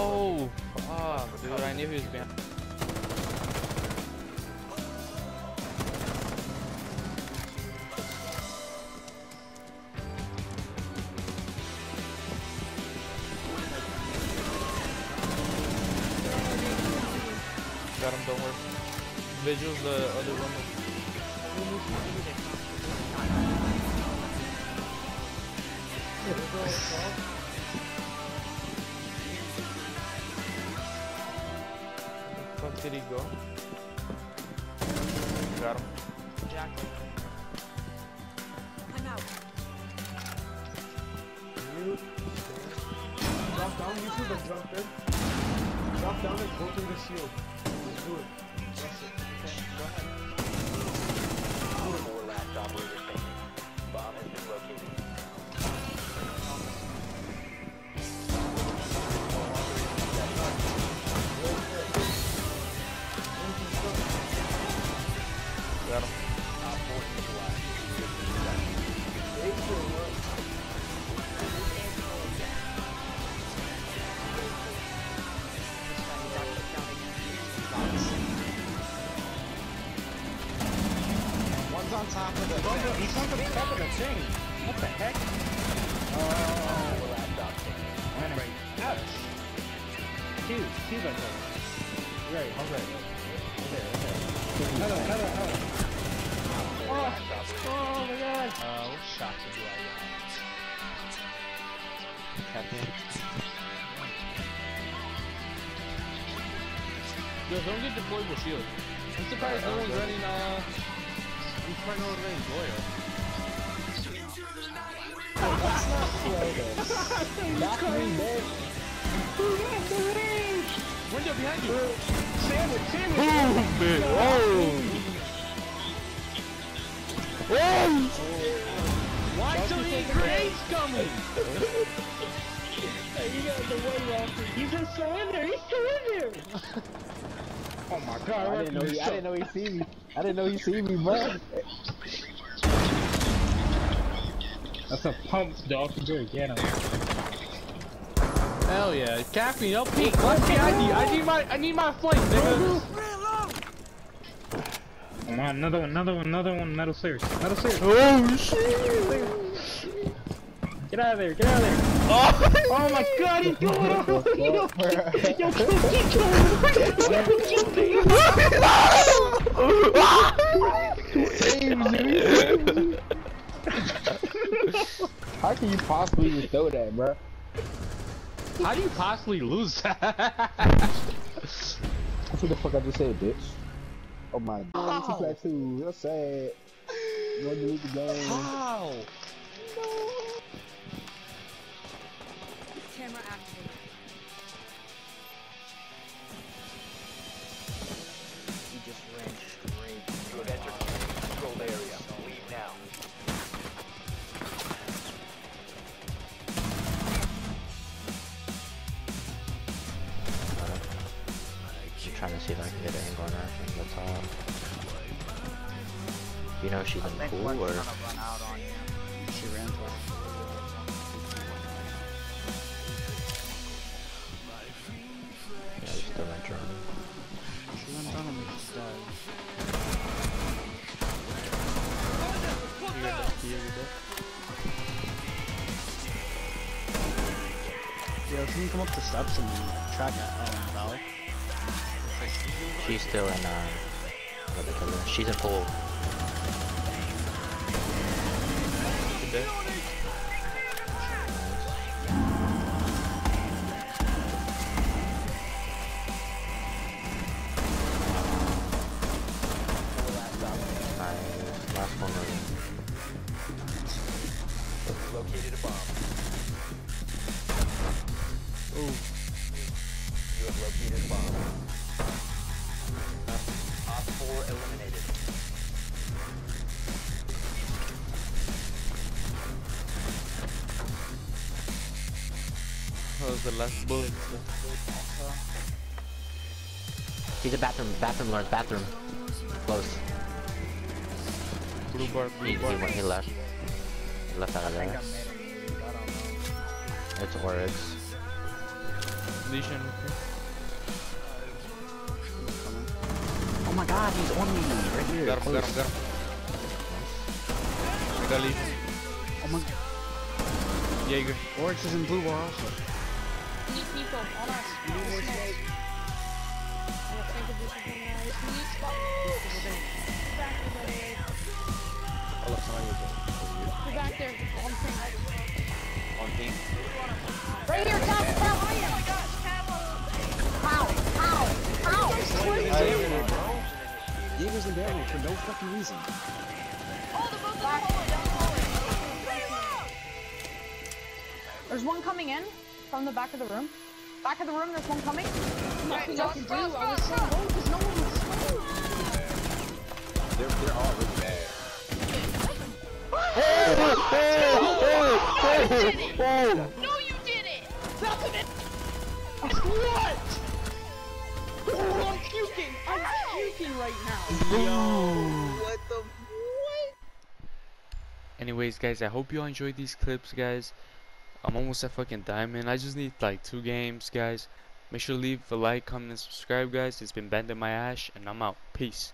Oh, knew he was behind. Got him, don't worry. Visuals the other room. Did he go? Got him. Jack. I'm out. You drop down, you see the drop in. Drop down and go through the shield. Just do it. One's on top of the thing. He's on the top of the thing. What the heck? Oh, Four last stop standing. anyway. Ouch. Two. Two by there. Right, all right. There, there. Another, another, another. Oh, oh my god. Uh, what shots do I Yo, don't get deployable shield. I'm surprised no one's running, uh... I'm surprised no one's running Gloria. Window behind you! Sandwich, sandwich. Why so many grenades coming? You got the way off. He's just still in there. He's still in there. oh my god. I didn't know he, I didn't know he see me. I didn't know he see me, bro. That's a pump, dog. You get him. Hell yeah, Caffeine, help peek. Right behind you. I need my, I need my flank, nigga. Come on, another one, another one, another one. Metal stairs. Metal stairs. Oh shit! Get out of there. Get out of there. Oh, Oh my god, he's going on! Yo, yo, keep going! Yo, keep How can you possibly just throw that, bro? How do you possibly lose that? That's what the fuck I just said, bitch. Oh my god, two flat two. That's sad. You want to delete the game? How? You know if she's in the pool or She ran to yeah, just still entering. She went down and just died. Yo, can you come up the steps and track um, Valley? She's still in uh what they call it? She's in pool. You located a bomb. You have located a bomb. Op 4 eliminated. Was the last bullet. She's in bathroom, bathroom Lawrence, bathroom. Close. Blue bar, He, blue he, bar. went, he left. He left out of there. It's Oryx. Lesion. Oh my god, he's on me right here. Got him, got him, close. got him. I got leave. Oh my Jaeger. Oryx is in blue bar also. Need people on us. Smoke. I don't think of this as being nice. Need spot. Back. I'll let go. Go back there. On ping. On. Right here, tap, tap. Ow, ow, ow. Jaeger's in barrel for no fucking reason. There's one coming in from the back of the room. Back of the room, there's one coming. Nothing else to do. I was saying no because no one was smoke. They're, they're all really bad. No, you didn't. That's it. What? Oh, I'm puking. I'm puking right now. Yo! What the? What? Anyways, guys, I hope you all enjoyed these clips, guys. I'm almost at fucking diamond. I just need like two games, guys. Make sure to leave a like, comment, and subscribe, guys. It's been Bandit My Ash, and I'm out. Peace.